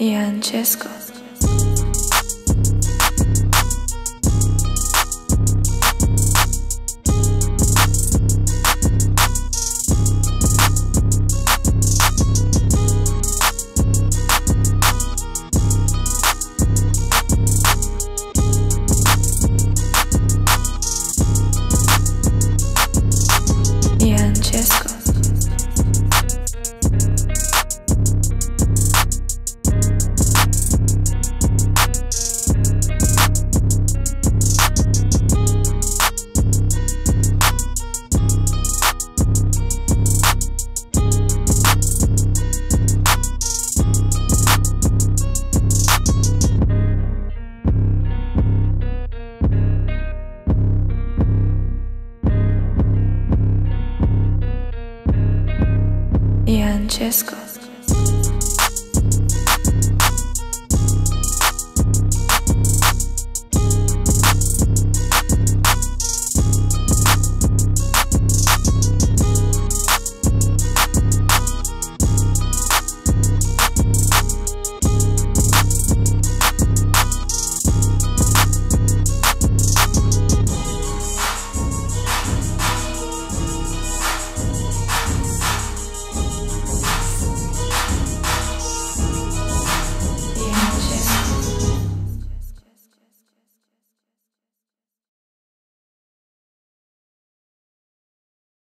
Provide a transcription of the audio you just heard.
Francesco. Francesco. Francesco.